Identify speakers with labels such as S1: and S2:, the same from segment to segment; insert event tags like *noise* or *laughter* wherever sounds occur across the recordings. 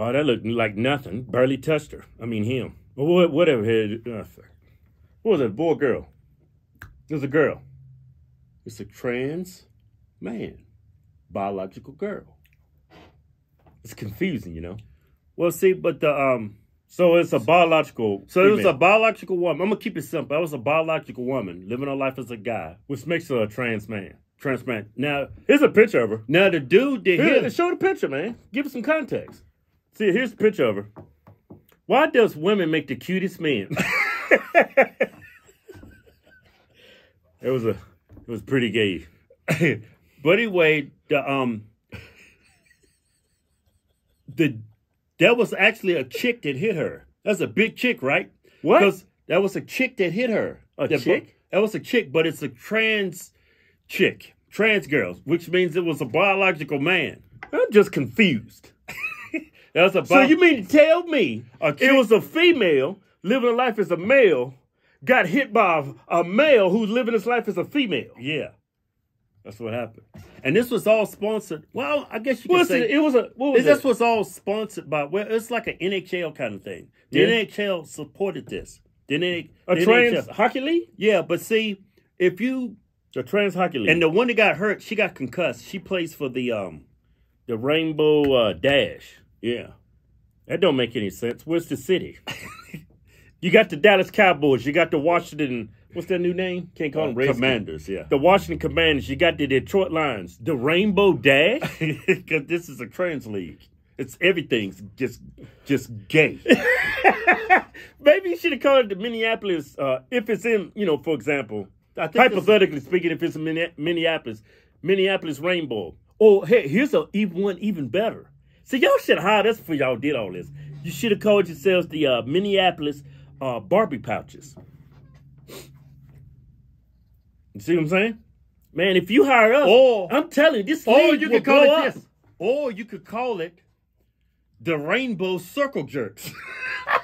S1: Well, that looked like nothing. Barely touched her. I mean, him. What? whatever. Uh, what was it? Boy girl? It was a girl. It's a trans man. Biological girl. It's confusing, you know? Well, see, but the, um... So it's a biological... So it was a biological woman. I'm going to keep it simple. I was a biological woman living her life as a guy, which makes her a trans man. Trans man. Now here's a picture of her. Now the dude did here. Show the picture, man. Give it some context. See, here's the picture of her. Why does women make the cutest men? *laughs* it was a, it was pretty gay. *coughs* but anyway, the um, the that was actually a chick that hit her. That's a big chick, right? What? Because that was a chick that hit her. A that chick? that was a chick, but it's a trans chick, trans girls, which means it was a biological man. I'm just confused. *laughs* That's a. Bi- so you mean to tell me it was a female living a life as a male got hit by a, a male who's living his life as a female? Yeah. That's what happened. And this was all sponsored. Well, I guess you could say it, it was a. What was this it? was all sponsored by. Well, it's like an NHL kind of thing. The yeah. NHL supported this. The, N- a the trans NHL. hockey league. Yeah, but see, if you a trans hockey league, and the one that got hurt, she got concussed. She plays for the um, the Rainbow uh, Dash. Yeah, that don't make any sense. Where's the city? *laughs* you got the Dallas Cowboys. You got the Washington what's their new name? Can't call uh, them Commanders. Yeah, the Washington Commanders. You got the Detroit Lions, the Rainbow Dash, *laughs* because this is a trans league. It's everything's just just gay. *laughs* Maybe you should have called it the Minneapolis. Uh, if it's in, you know, for example, hypothetically speaking, if it's in Minneapolis, Minneapolis Rainbow. Oh, hey, here's a even one even better. So y'all should have hired us before y'all did all this. You should have called yourselves the uh, Minneapolis uh, Barbie Pouches. You see what I'm saying? Man, if you hire us, or, I'm telling you, this or you could call it up. this, or you could call it the Rainbow Circle Jerks. *laughs*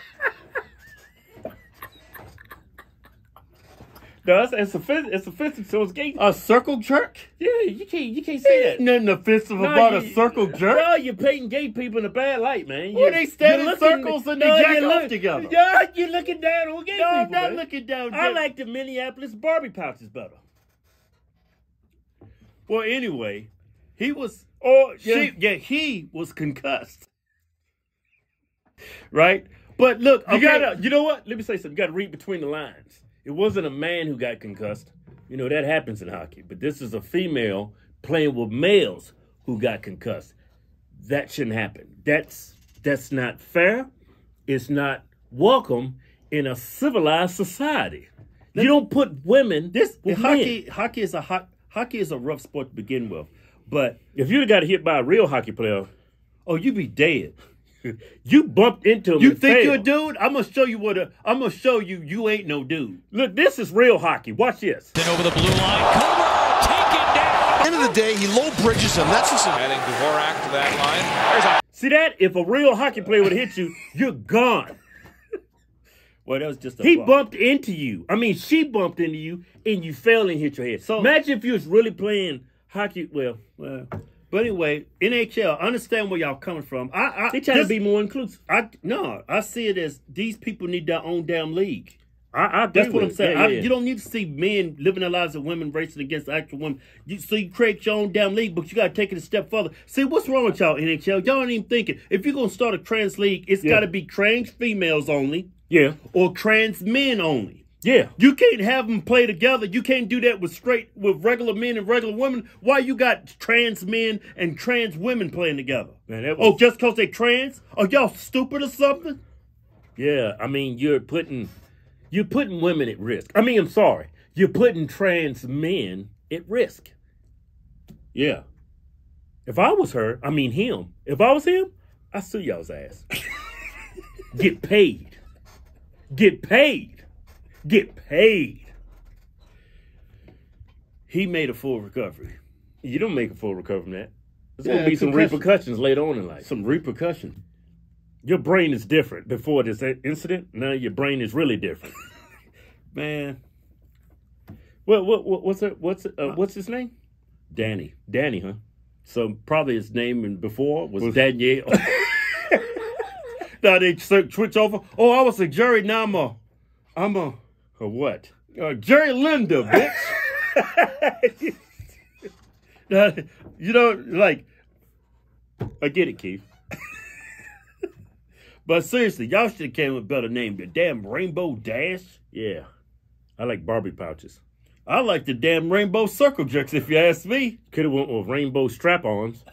S1: No, it's, it's offensive. It's offensive. So it's gay. A circle jerk? Yeah, you can't. You can't say that. Nothing offensive no, about you, a circle jerk. No, you're painting gay people in a bad light, man. Well, they stand in circles and they no, jack off together. Yeah, you're looking down on gay no, people. No, I'm not man. looking down. I like the Minneapolis Barbie pouches better. Well, anyway, he was. Oh, yeah. She, yeah, he was concussed. Right, but look, you okay. gotta. You know what? Let me say something. You gotta read between the lines. It wasn't a man who got concussed. You know, that happens in hockey. But this is a female playing with males who got concussed. That shouldn't happen. That's that's not fair. It's not welcome in a civilized society. You don't put women this hockey men. hockey is a hot hockey is a rough sport to begin with. But if you'd have got hit by a real hockey player, oh, you'd be dead. You bumped into him. You think you're a dude? I'm gonna show you what a. I'm gonna show you you ain't no dude. Look, this is real hockey. Watch this.
S2: Then over the blue line, Cover taken down.
S3: End of the day, he low bridges him. That's just
S2: adding Dvorak to that line.
S1: A- See that? If a real hockey player would hit you, *laughs* you're gone. well, that was just a he bump. bumped into you. I mean, she bumped into you, and you fell and hit your head. So imagine if you was really playing hockey. Well, well. But anyway, NHL, understand where y'all coming from. I, I they try to be more inclusive. I no, I see it as these people need their own damn league. I, I That's what I'm saying. Yeah, yeah. I, you don't need to see men living their lives of women racing against actual women. You, so you create your own damn league, but you got to take it a step further. See, what's wrong with y'all, NHL? Y'all ain't even thinking. If you're going to start a trans league, it's yeah. got to be trans females only. Yeah. Or trans men only. Yeah. You can't have them play together. You can't do that with straight, with regular men and regular women. Why you got trans men and trans women playing together? Man, oh, was... Oh, just because they trans? Are y'all stupid or something? Yeah, I mean, you're putting, you're putting women at risk. I mean, I'm sorry. You're putting trans men at risk. Yeah. If I was her, I mean him. If I was him, I sue y'all's ass. *laughs* Get paid. Get paid get paid. He made a full recovery. You don't make a full recovery from that. There's yeah, going to be some repercussions later on in life. Some repercussion. Your brain is different. Before this incident, now your brain is really different. *laughs* Man. What, what, what what's it, what's uh, what's his name? Danny. Danny, huh? So probably his name before was, was Danielle. *laughs*
S4: now they switch over. Oh, I was a Jerry. Now I'm a, I'm a, a what? A Jerry Linda, bitch. *laughs* now, you know, like, I get it, Keith. *laughs* but seriously, y'all should have came with a better name. The damn Rainbow Dash. Yeah, I like Barbie pouches. I like the damn rainbow circle jerks, if you ask me.
S1: Could have went with rainbow strap-ons.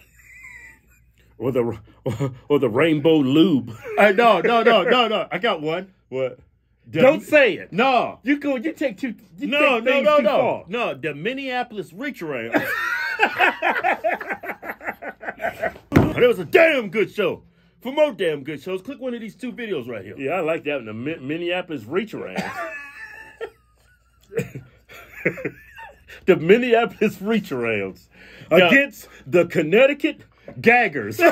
S1: *laughs* or the or, or the rainbow lube.
S4: I no, no, no, no, no. I got one.
S1: What?
S4: The-
S1: Don't say it.
S4: No.
S1: You go. You take two. You
S4: No,
S1: take
S4: no, no, no.
S1: far.
S4: No, the Minneapolis reach *laughs* around. it was a damn good show. For more damn good shows, click one of these two videos right here.
S1: Yeah, I like that. The Mi- Minneapolis reach *laughs* around.
S4: The Minneapolis reach arounds against the Connecticut gaggers. *laughs*